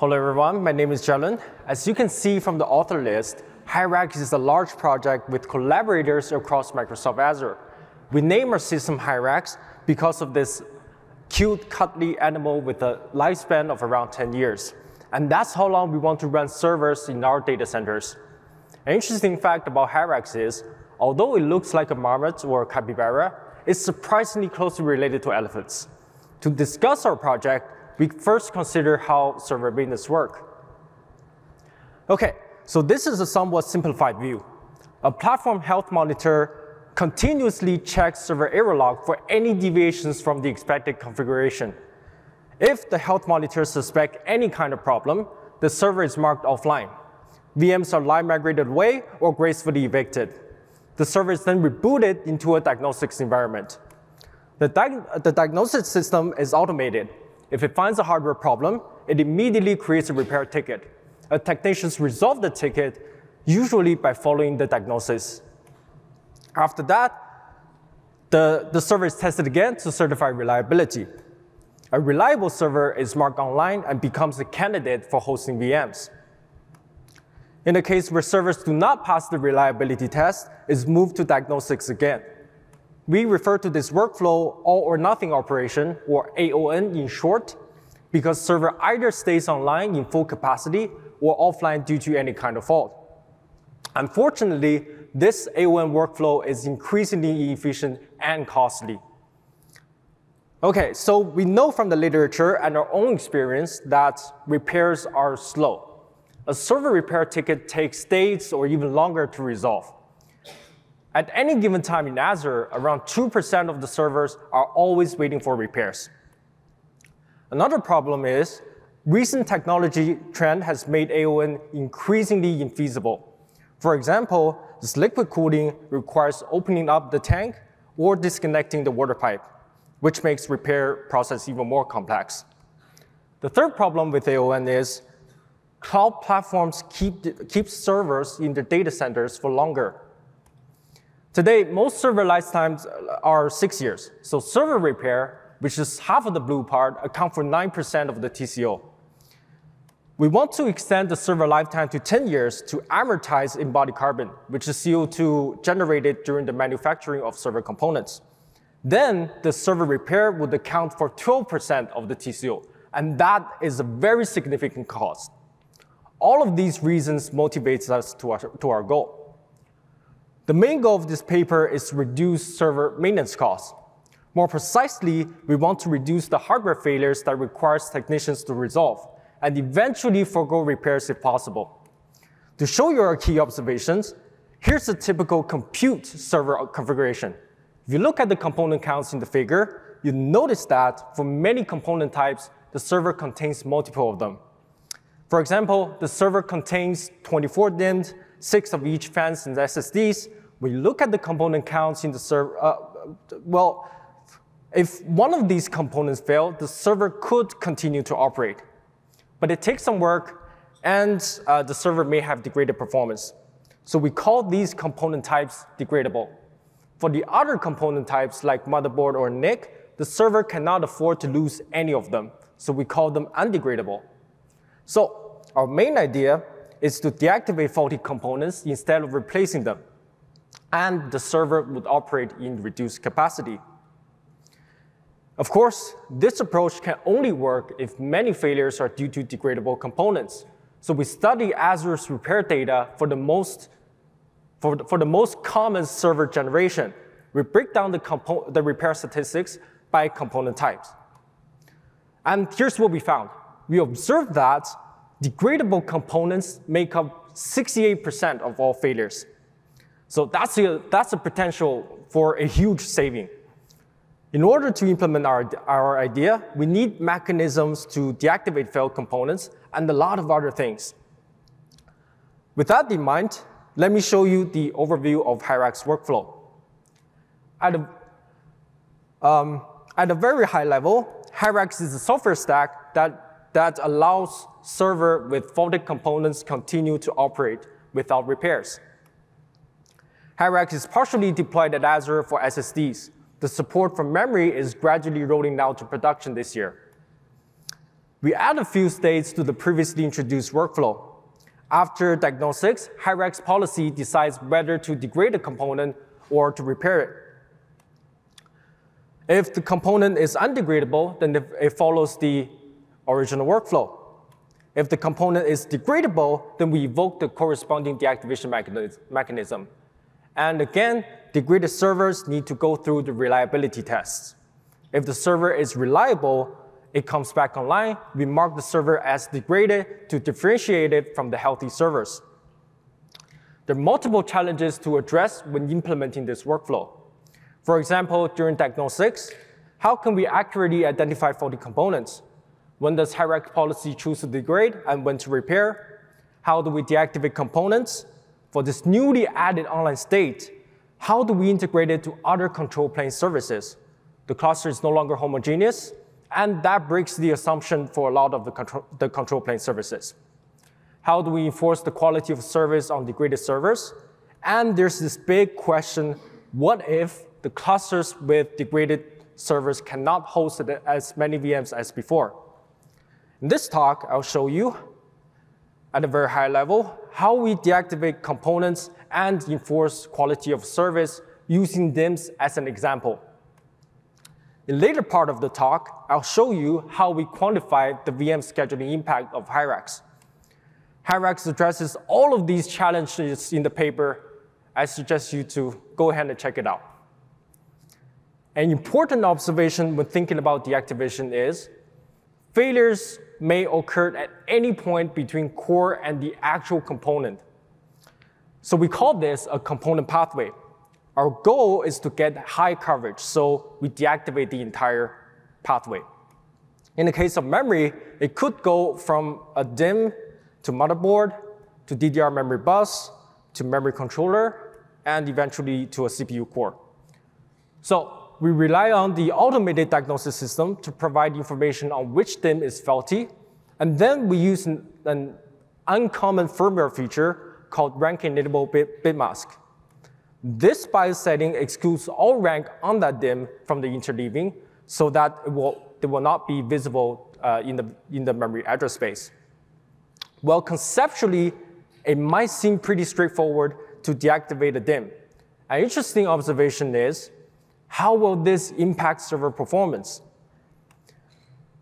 Hello everyone, my name is Jialun. As you can see from the author list, Hyrax is a large project with collaborators across Microsoft Azure. We name our system Hyrax because of this cute, cuddly animal with a lifespan of around 10 years. And that's how long we want to run servers in our data centers. An interesting fact about Hyrax is, although it looks like a marmot or a capybara, it's surprisingly closely related to elephants. To discuss our project, we first consider how server maintenance work. Okay, so this is a somewhat simplified view. A platform health monitor continuously checks server error log for any deviations from the expected configuration. If the health monitor suspects any kind of problem, the server is marked offline. VMs are live migrated away or gracefully evicted. The server is then rebooted into a diagnostics environment. The, di the diagnosis system is automated. If it finds a hardware problem, it immediately creates a repair ticket. A technician resolve the ticket, usually by following the diagnosis. After that, the, the server is tested again to certify reliability. A reliable server is marked online and becomes a candidate for hosting VMs. In the case where servers do not pass the reliability test, is moved to diagnostics again. We refer to this workflow all or nothing operation, or AON in short, because server either stays online in full capacity or offline due to any kind of fault. Unfortunately, this AON workflow is increasingly inefficient and costly. Okay, so we know from the literature and our own experience that repairs are slow. A server repair ticket takes days or even longer to resolve. At any given time in Azure, around 2% of the servers are always waiting for repairs. Another problem is recent technology trend has made AON increasingly infeasible. For example, this liquid cooling requires opening up the tank or disconnecting the water pipe, which makes repair process even more complex. The third problem with AON is cloud platforms keep, keep servers in the data centers for longer. Today, most server lifetimes are six years. So server repair, which is half of the blue part, account for 9% of the TCO. We want to extend the server lifetime to 10 years to amortize embodied carbon, which is CO2 generated during the manufacturing of server components. Then the server repair would account for 12% of the TCO, and that is a very significant cost. All of these reasons motivates us to our, to our goal. The main goal of this paper is to reduce server maintenance costs. More precisely, we want to reduce the hardware failures that requires technicians to resolve and eventually forego repairs if possible. To show you our key observations, here's a typical compute server configuration. If you look at the component counts in the figure, you notice that for many component types, the server contains multiple of them. For example, the server contains 24 DIMMs, six of each fans and SSDs. You look at the component counts in the server, uh, well, if one of these components fail, the server could continue to operate but it takes some work, and uh, the server may have degraded performance. So we call these component types degradable. For the other component types, like motherboard or NIC, the server cannot afford to lose any of them, so we call them undegradable. So our main idea is to deactivate faulty components instead of replacing them, and the server would operate in reduced capacity. Of course, this approach can only work if many failures are due to degradable components. So we study Azure's repair data for the most, for the, for the most common server generation. We break down the, the repair statistics by component types. And here's what we found. We observed that degradable components make up 68% of all failures. So that's a, that's a potential for a huge saving. In order to implement our, our idea, we need mechanisms to deactivate failed components and a lot of other things. With that in mind, let me show you the overview of Hyrax workflow. At a, um, at a very high level, Hyrax is a software stack that, that allows server with faulted components continue to operate without repairs. Hyrax is partially deployed at Azure for SSDs, the support for memory is gradually rolling out to production this year. We add a few states to the previously introduced workflow. After diagnostics, Hyrax policy decides whether to degrade a component or to repair it. If the component is undegradable, then it follows the original workflow. If the component is degradable, then we evoke the corresponding deactivation mechanism. And again, degraded servers need to go through the reliability tests. If the server is reliable, it comes back online, we mark the server as degraded to differentiate it from the healthy servers. There are multiple challenges to address when implementing this workflow. For example, during diagnostics, how can we accurately identify faulty components? When does Hyrax policy choose to degrade and when to repair? How do we deactivate components? For this newly added online state, how do we integrate it to other control plane services? The cluster is no longer homogeneous, and that breaks the assumption for a lot of the control, the control plane services. How do we enforce the quality of service on degraded servers? And there's this big question, what if the clusters with degraded servers cannot host as many VMs as before? In this talk, I'll show you at a very high level how we deactivate components and enforce quality of service using DIMMs as an example. In later part of the talk, I'll show you how we quantify the VM scheduling impact of Hyrax. Hyrax addresses all of these challenges in the paper. I suggest you to go ahead and check it out. An important observation when thinking about deactivation is failures may occur at any point between core and the actual component. So we call this a component pathway. Our goal is to get high coverage, so we deactivate the entire pathway. In the case of memory, it could go from a DIMM to motherboard, to DDR memory bus, to memory controller, and eventually to a CPU core. So we rely on the automated diagnosis system to provide information on which DIMM is faulty, and then we use an, an uncommon firmware feature called rank enable bit, bit mask. This BIOS setting excludes all rank on that DIMM from the interleaving so that it will, it will not be visible uh, in, the, in the memory address space. Well, conceptually, it might seem pretty straightforward to deactivate a DIMM. An interesting observation is, how will this impact server performance?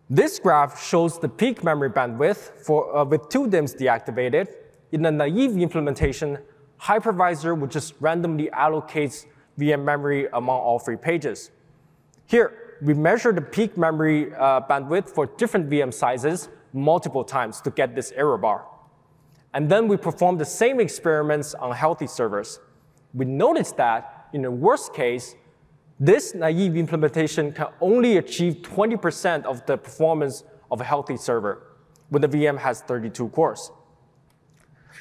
This graph shows the peak memory bandwidth for, uh, with two DIMMs deactivated. In a naive implementation, hypervisor would just randomly allocate VM memory among all three pages. Here, we measure the peak memory uh, bandwidth for different VM sizes multiple times to get this error bar. And then we perform the same experiments on healthy servers. We notice that in the worst case, this naive implementation can only achieve 20% of the performance of a healthy server when the VM has 32 cores.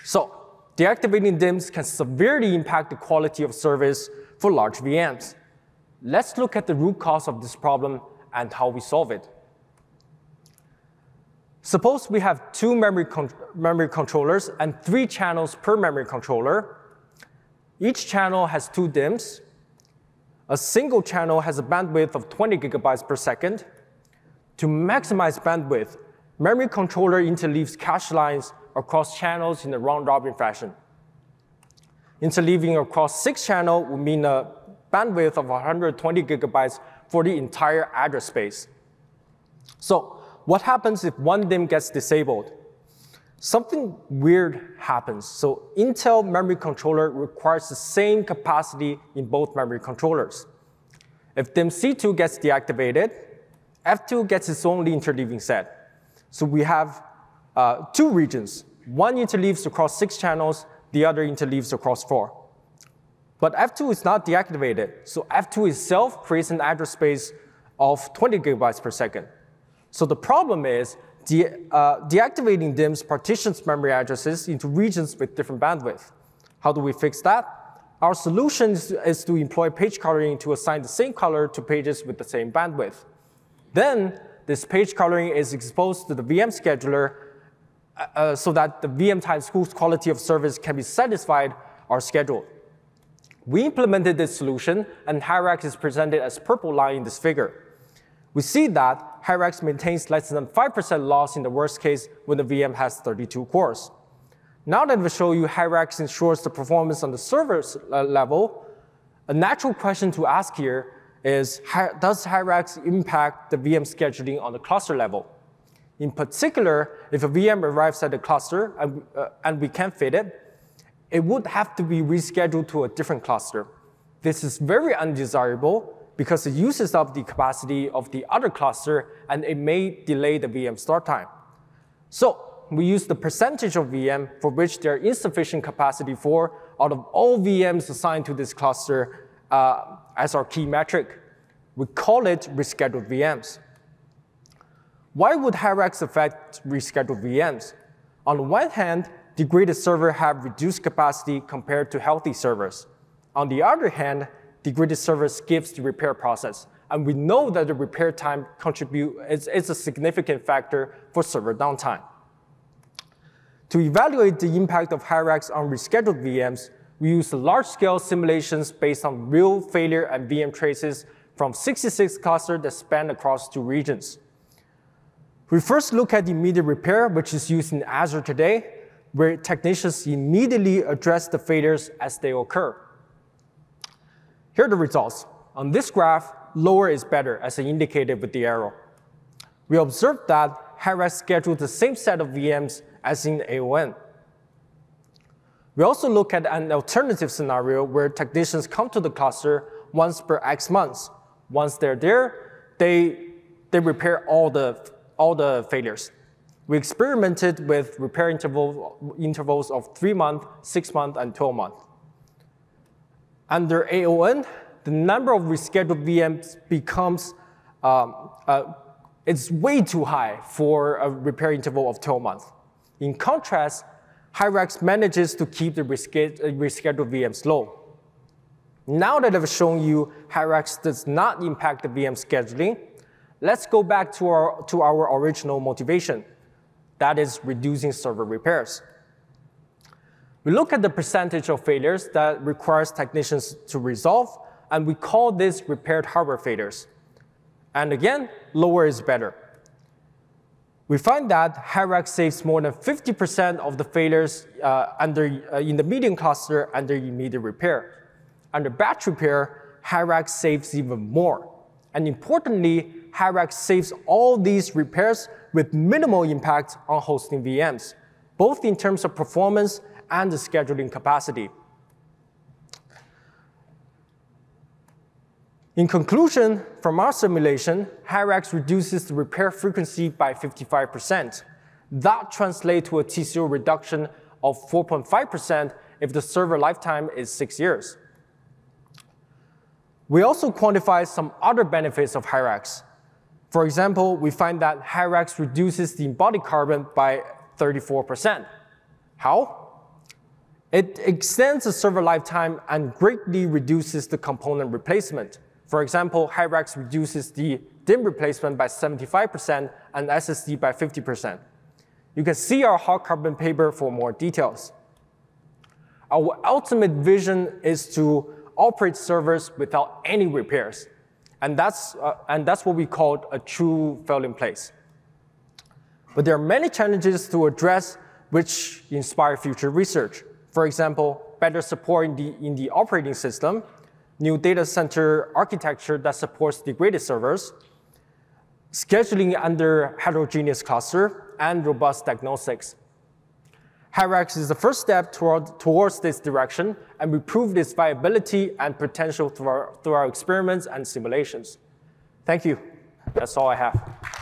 So deactivating DIMMs can severely impact the quality of service for large VMs. Let's look at the root cause of this problem and how we solve it. Suppose we have two memory, con memory controllers and three channels per memory controller. Each channel has two DIMMs. A single channel has a bandwidth of 20 gigabytes per second. To maximize bandwidth, memory controller interleaves cache lines across channels in a round-robin fashion. Interleaving across six channels would mean a bandwidth of 120 gigabytes for the entire address space. So what happens if one DIMM gets disabled? Something weird happens. So Intel memory controller requires the same capacity in both memory controllers. If DIMM C2 gets deactivated, F2 gets its own interleaving set. So we have uh, two regions. One interleaves across six channels, the other interleaves across four. But F2 is not deactivated, so F2 itself creates an address space of 20 gigabytes per second. So the problem is de uh, deactivating DIMMs partitions memory addresses into regions with different bandwidth. How do we fix that? Our solution is, to employ page coloring to assign the same color to pages with the same bandwidth. Then this page coloring is exposed to the VM scheduler uh, uh, so that the VM times whose quality of service can be satisfied are scheduled. We implemented this solution, and Hyrax is presented as purple line in this figure. We see that Hyrax maintains less than 5% loss in the worst case when the VM has 32 cores. Now that we show you Hyrax ensures the performance on the server uh, level, a natural question to ask here is, does Hyrax impact the VM scheduling on the cluster level? In particular, if a VM arrives at the cluster and, uh, and we can't fit it, it would have to be rescheduled to a different cluster. This is very undesirable because it uses up the capacity of the other cluster and it may delay the VM start time. So we use the percentage of VM for which there is insufficient capacity for out of all VMs assigned to this cluster uh, as our key metric. We call it rescheduled VMs. Why would Hyrax affect rescheduled VMs? On the one hand, degraded servers have reduced capacity compared to healthy servers. On the other hand, degraded service gives the repair process. And we know that the repair time contribute is, is a significant factor for server downtime. To evaluate the impact of Hyrax on rescheduled VMs, we use large-scale simulations based on real failure and VM traces from 66 clusters that span across two regions. We first look at the immediate repair, which is used in Azure today, where technicians immediately address the failures as they occur. Here are the results. On this graph, lower is better, as indicated with the arrow. We observed that Hyrax scheduled the same set of VMs as in AON. We also look at an alternative scenario where technicians come to the cluster once per X months. Once they're there, they, they repair all the all the failures. We experimented with repair interval, intervals of 3 months, 6 months, and 12 months. Under AON, the number of rescheduled VMs becomes, um, uh, it's way too high for a repair interval of 12 months. In contrast, Hyrax manages to keep the rescheduled VMs low. Now that I've shown you Hyrax does not impact the VM scheduling, Let's go back to our, to our original motivation. That is reducing server repairs. We look at the percentage of failures that requires technicians to resolve, and we call this repaired hardware failures. And again, lower is better. We find that Hyrax saves more than 50% of the failures uh, under, uh, in the medium cluster under immediate repair. Under batch repair, Hyrax saves even more. And importantly, Hyrax saves all these repairs with minimal impact on hosting VMs, both in terms of performance and the scheduling capacity. In conclusion, from our simulation, Hyrax reduces the repair frequency by 55%. That translates to a TCO reduction of 4.5% if the server lifetime is six years. We also quantify some other benefits of Hyrax. For example, we find that Hyrax reduces the embodied carbon by 34%. How? It extends the server lifetime and greatly reduces the component replacement. For example, Hyrax reduces the DIMM replacement by 75% and SSD by 50%. You can see our hard carbon paper for more details. Our ultimate vision is to operate servers without any repairs. And that's, uh, and that's what we call a true fail-in place. But there are many challenges to address which inspire future research. For example, better support in the, in the operating system, new data center architecture that supports degraded servers, scheduling under heterogeneous cluster, and robust diagnostics. Hyrax is the first step toward, towards this direction, and we proved its viability and potential through our, through our experiments and simulations. Thank you. That's all I have.